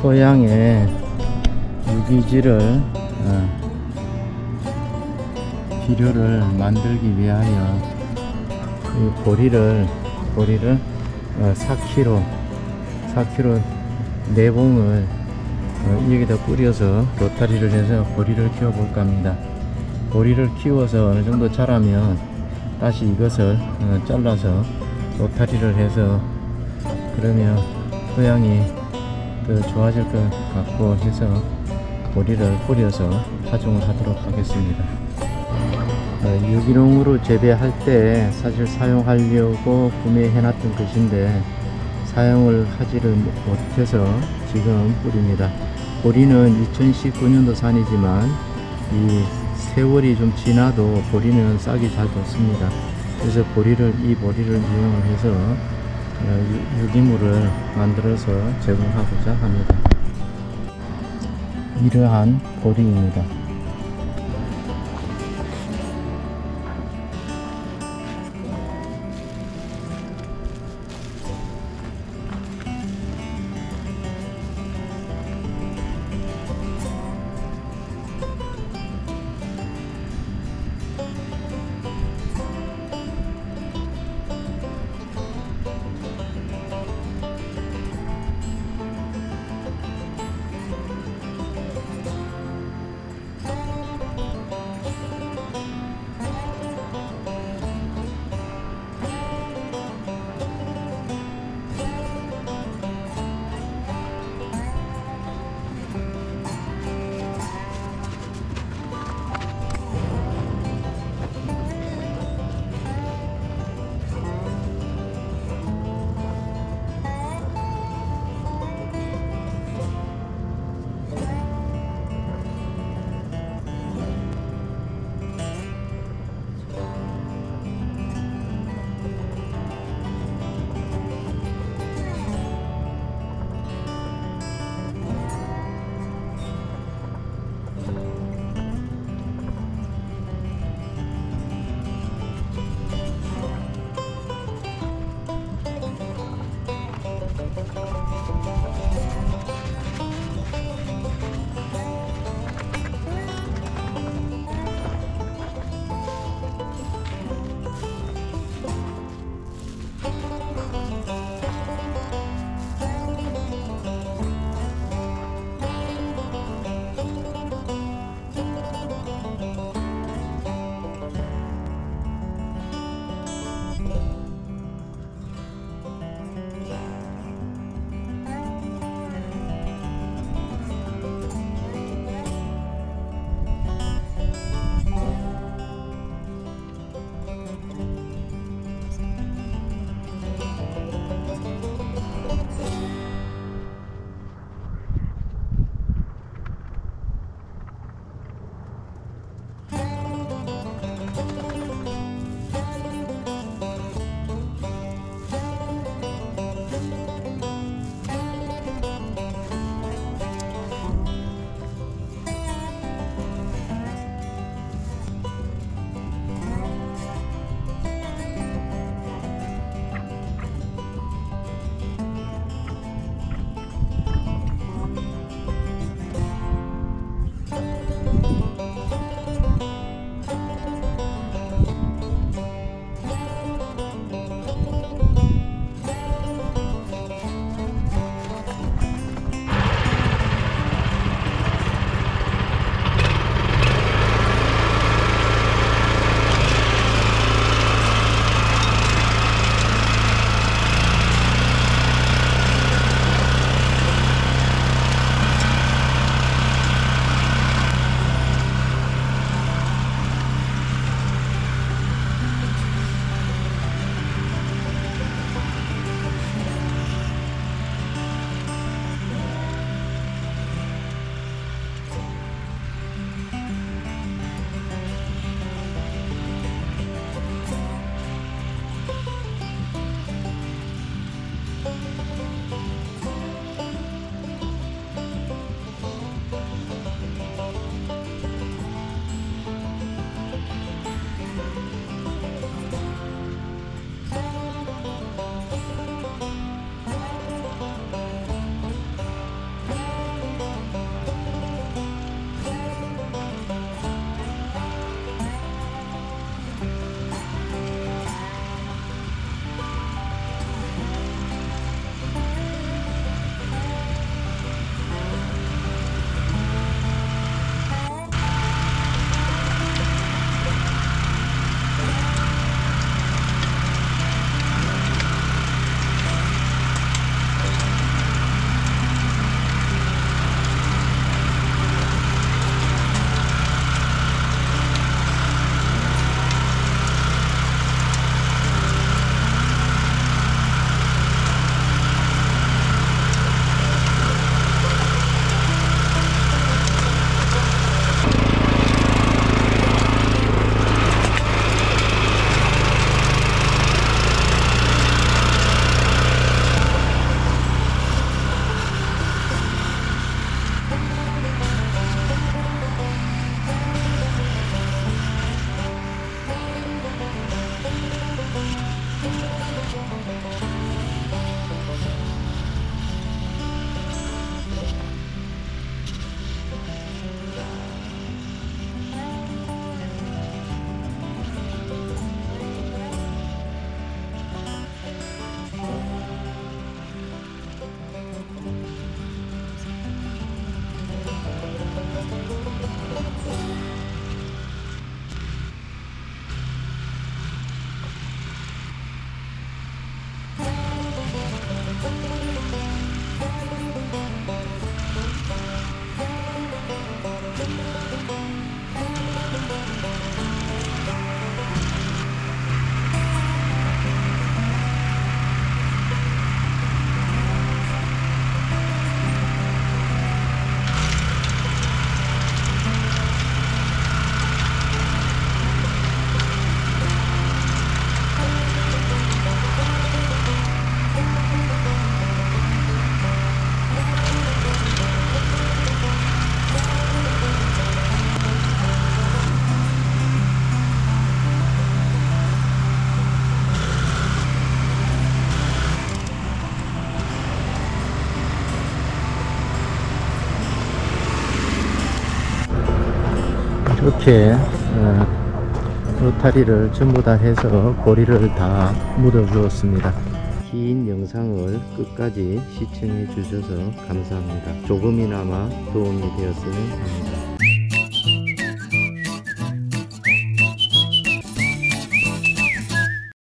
토양의 유기질을 어, 비료를 만들기 위하여 이 보리를 보리를 어, 4kg 4kg 내봉을 어, 여기다 뿌려서 로타리를 해서 보리를 키워 볼까 합니다. 보리를 키워서 어느 정도 자라면 다시 이것을 어, 잘라서 로타리를 해서 그러면 토양이 더 좋아질 것 같고 해서 보리를 뿌려서 파종을 하도록 하겠습니다. 어, 유기농으로 재배할 때 사실 사용하려고 구매해 놨던 것인데 사용을 하지를 못해서 지금 뿌립니다. 보리는 2019년도 산이지만 이 세월이 좀 지나도 보리는 싹이 잘 돋습니다. 그래서 보리를 이 보리를 이용을 해서 어, 유- 유기물을 만들어서 제공하고자 합니다. 이러한 보리입니다. 이렇게 어, 로타리를 전부 다 해서 보리를 다 묻어 주었습니다. 긴 영상을 끝까지 시청해 주셔서 감사합니다. 조금이나마 도움이 되었으면 합니다.